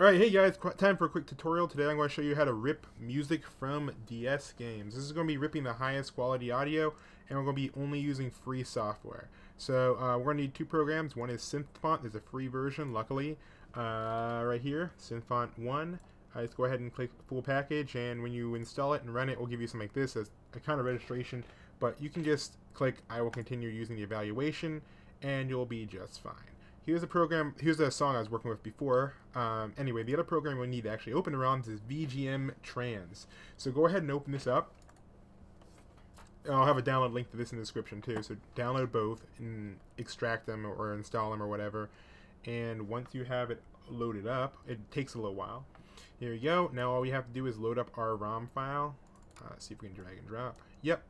Alright, hey guys, time for a quick tutorial. Today I'm going to show you how to rip music from DS games. This is going to be ripping the highest quality audio, and we're going to be only using free software. So uh, we're going to need two programs. One is SynthFont, there's a free version, luckily, uh, right here, SynthFont 1. Uh, just go ahead and click full package, and when you install it and run it, will give you something like this as a kind of registration, but you can just click I will continue using the evaluation, and you'll be just fine. Here's a program, here's a song I was working with before. Um, anyway, the other program we need to actually open the ROMs is VGM Trans. So go ahead and open this up. I'll have a download link to this in the description too. So download both and extract them or, install them or whatever. And once you have it loaded up, it takes a little while. Here you go. Now all we have to do is load up our ROM file. Uh, see if we can drag and drop. Yep.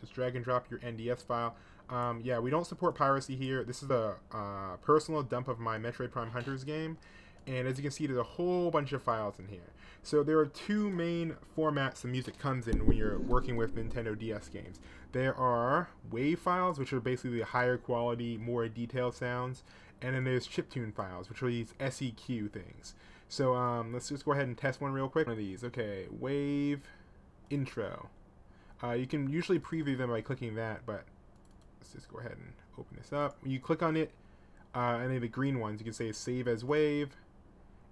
Just drag and drop your NDS file. Um, yeah, we don't support piracy here. This is a uh, personal dump of my Metroid Prime Hunters game. And as you can see, there's a whole bunch of files in here. So there are two main formats the music comes in when you're working with Nintendo DS games. There are WAV files, which are basically the higher quality, more detailed sounds. And then there's chiptune files, which are these SEQ things. So um, let's just go ahead and test one real quick. One of these. Okay, WAV intro. Uh, you can usually preview them by clicking that, but let's just go ahead and open this up. When you click on it, uh, any of the green ones, you can say save as wave,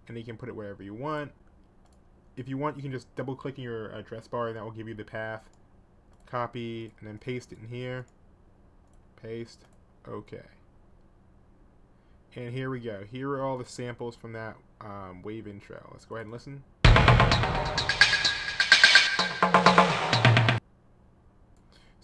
and you can put it wherever you want. If you want, you can just double click in your address bar, and that will give you the path. Copy, and then paste it in here. Paste. Okay. And here we go. Here are all the samples from that um, wave intro. Let's go ahead and listen.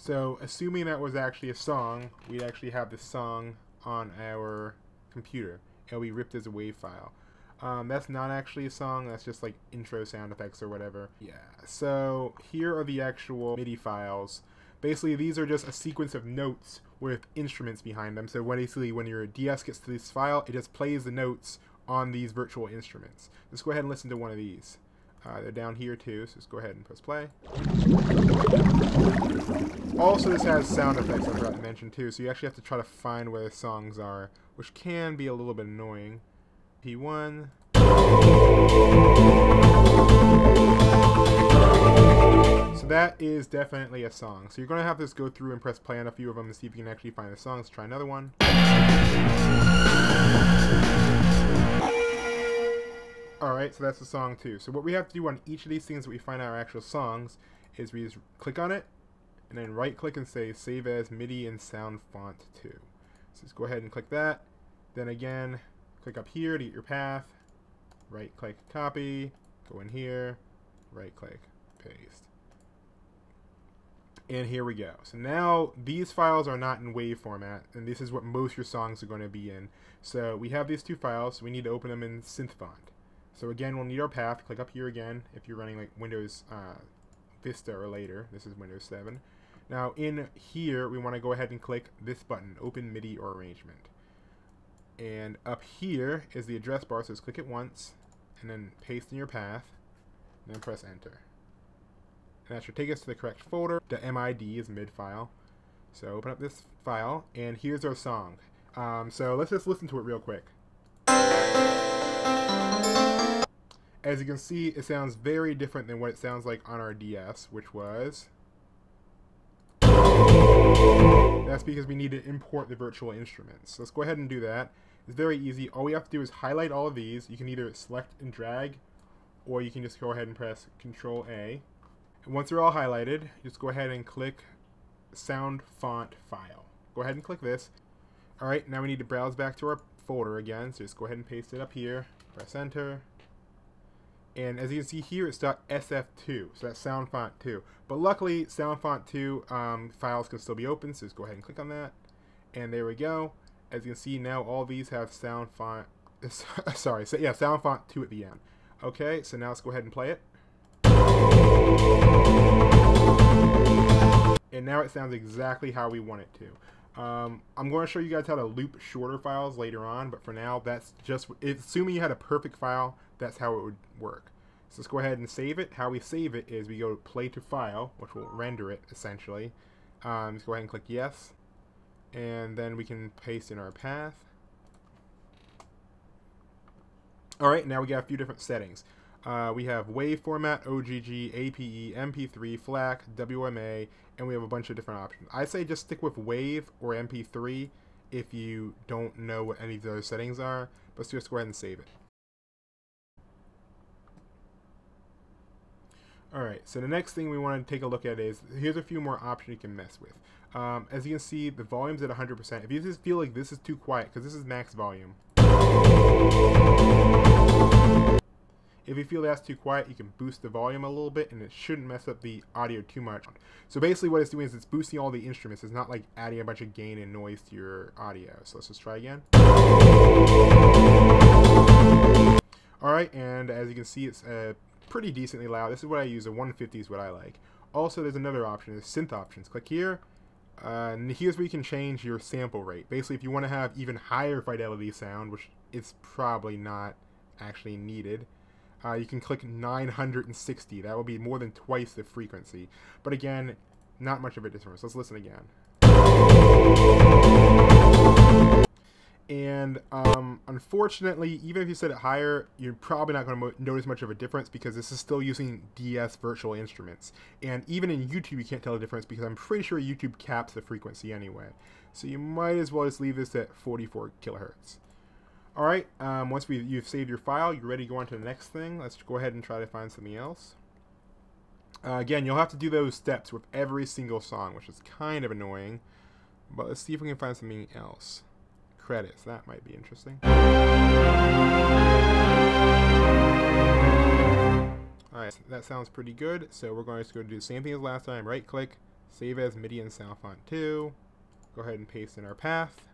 So, assuming that was actually a song, we'd actually have this song on our computer. It'll be ripped as a WAV file. Um, that's not actually a song, that's just like intro sound effects or whatever. Yeah, so here are the actual MIDI files. Basically, these are just a sequence of notes with instruments behind them. So basically, when your DS gets to this file, it just plays the notes on these virtual instruments. Let's go ahead and listen to one of these. Uh, they're down here too, so just go ahead and press play. Also, this has sound effects I forgot to mention too, so you actually have to try to find where the songs are, which can be a little bit annoying. P1. So that is definitely a song. So you're going to have to go through and press play on a few of them to see if you can actually find the songs. Try another one. Alright, so that's the song too. So what we have to do on each of these things that we find our actual songs is we just click on it and then right click and say save as MIDI and sound font 2. So just go ahead and click that. Then again, click up here to get your path. Right click copy, go in here, right click, paste. And here we go. So now these files are not in WAV format, and this is what most your songs are going to be in. So we have these two files, so we need to open them in SynthFont. So again, we'll need our path. Click up here again if you're running like Windows uh, Vista or later. This is Windows 7. Now in here, we want to go ahead and click this button, Open MIDI or Arrangement. And up here is the address bar, so just click it once, and then paste in your path, and then press Enter. And that should take us to the correct folder. The MID is mid file. So open up this file, and here's our song. Um, so let's just listen to it real quick. As you can see, it sounds very different than what it sounds like on our DS, which was... That's because we need to import the virtual instruments. Let's go ahead and do that. It's very easy. All we have to do is highlight all of these. You can either select and drag, or you can just go ahead and press Control A. And once they're all highlighted, just go ahead and click Sound Font File. Go ahead and click this. Alright, now we need to browse back to our folder again, so just go ahead and paste it up here. Press Enter and as you can see here it's .sf2 so that's sound font 2 but luckily sound font 2 um, files can still be open so just go ahead and click on that. And there we go. As you can see now all these have sound font sorry so yeah sound font 2 at the end. Okay so now let's go ahead and play it. And now it sounds exactly how we want it to. Um, I'm going to show you guys how to loop shorter files later on, but for now, that's just, assuming you had a perfect file, that's how it would work. So let's go ahead and save it. How we save it is we go to play to file, which will render it essentially. Um, let's go ahead and click yes. And then we can paste in our path. All right, now we got a few different settings. Uh, we have WAV format, OGG, APE, MP3, FLAC, WMA, and we have a bunch of different options. I say just stick with WAV or MP3 if you don't know what any of those settings are, but let's just go ahead and save it. Alright, so the next thing we want to take a look at is, here's a few more options you can mess with. Um, as you can see, the volume's at 100%. If you just feel like this is too quiet, because this is max volume. If you feel that's too quiet, you can boost the volume a little bit and it shouldn't mess up the audio too much. So basically what it's doing is it's boosting all the instruments. It's not like adding a bunch of gain and noise to your audio. So let's just try again. Alright, and as you can see, it's uh, pretty decently loud. This is what I use. A 150 is what I like. Also, there's another option, is synth options. Click here, uh, and here's where you can change your sample rate. Basically, if you want to have even higher fidelity sound, which it's probably not actually needed, uh, you can click 960. That will be more than twice the frequency. But again, not much of a difference. Let's listen again. And um, unfortunately, even if you set it higher, you're probably not going to notice much of a difference because this is still using DS virtual instruments. And even in YouTube, you can't tell the difference because I'm pretty sure YouTube caps the frequency anyway. So you might as well just leave this at 44 kilohertz. All right, um, once we, you've saved your file, you're ready to go on to the next thing. Let's go ahead and try to find something else. Uh, again, you'll have to do those steps with every single song, which is kind of annoying. But let's see if we can find something else. Credits, that might be interesting. Alright, that sounds pretty good. So we're going to go do the same thing as last time. Right click, save as MIDI and sound font 2. Go ahead and paste in our path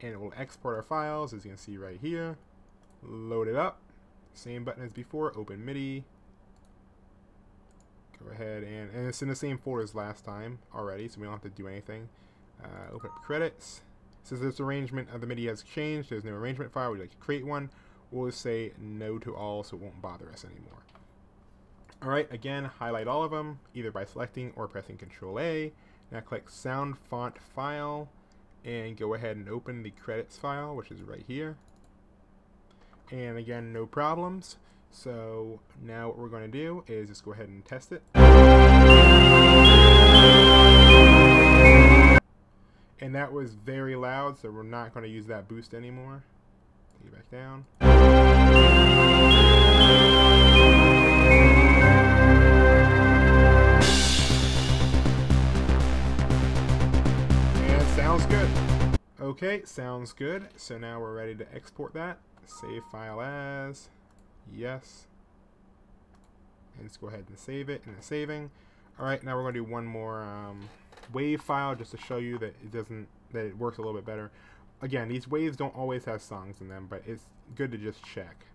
and it will export our files as you can see right here load it up same button as before open MIDI go ahead and and it's in the same folder as last time already so we don't have to do anything uh, open up credits since this arrangement of the MIDI has changed. There's no arrangement file. We'd like to create one. We'll just say no to all so it won't bother us anymore. Alright again highlight all of them either by selecting or pressing Control A. Now click sound font file and go ahead and open the credits file which is right here. And again no problems. So now what we're going to do is just go ahead and test it and that was very loud so we're not going to use that boost anymore take it back down Okay, sounds good. So now we're ready to export that. Save file as. Yes. And let's go ahead and save it, and it's saving. Alright, now we're going to do one more um, wave file just to show you that it doesn't, that it works a little bit better. Again, these waves don't always have songs in them, but it's good to just check.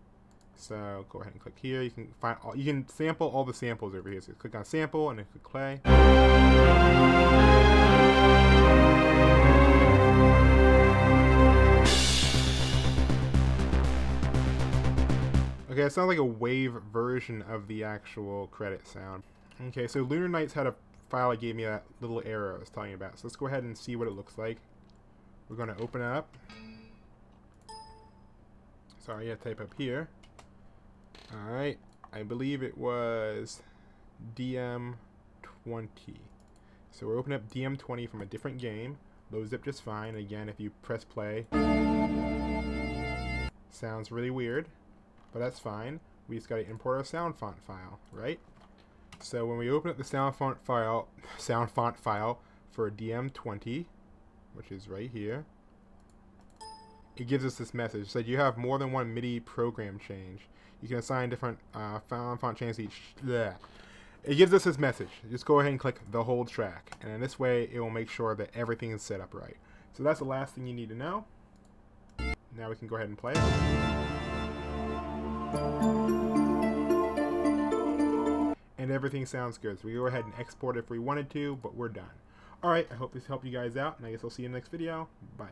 So go ahead and click here. You can find all, you can sample all the samples over here. So click on sample and then click play. Okay, it sounds like a wave version of the actual credit sound. Okay, so Lunar Knights had a file that gave me that little arrow I was telling you about. So let's go ahead and see what it looks like. We're going to open it up. Sorry, I type up here. Alright, I believe it was DM20. So we're opening up DM20 from a different game. Loads up just fine. Again, if you press play, sounds really weird but that's fine. We just got to import our sound font file, right? So when we open up the sound font file, sound font file for DM20, which is right here, it gives us this message. Said you have more than one MIDI program change. You can assign different uh, font, font changes each. Bleh. It gives us this message. Just go ahead and click the whole track. And in this way, it will make sure that everything is set up right. So that's the last thing you need to know. Now we can go ahead and play it. And everything sounds good. So we go ahead and export if we wanted to, but we're done. Alright, I hope this helped you guys out, and I guess I'll see you in the next video. Bye.